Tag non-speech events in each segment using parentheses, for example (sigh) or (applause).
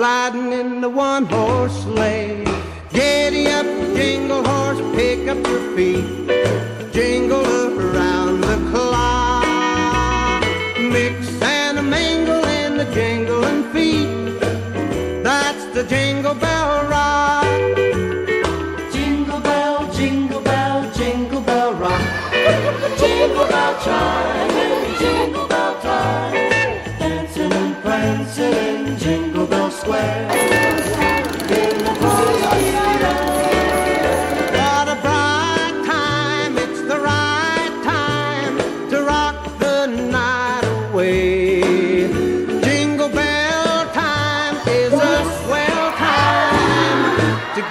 Gliding in the one horse sleigh. Giddy up, jingle horse, pick up your feet. Jingle around the clock. Mix and a mingle in the jingling feet. That's the jingle bell rock. Jingle bell, jingle bell, jingle bell rock. (laughs) jingle bell chime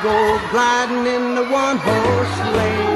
go gliding in the one horse sleigh.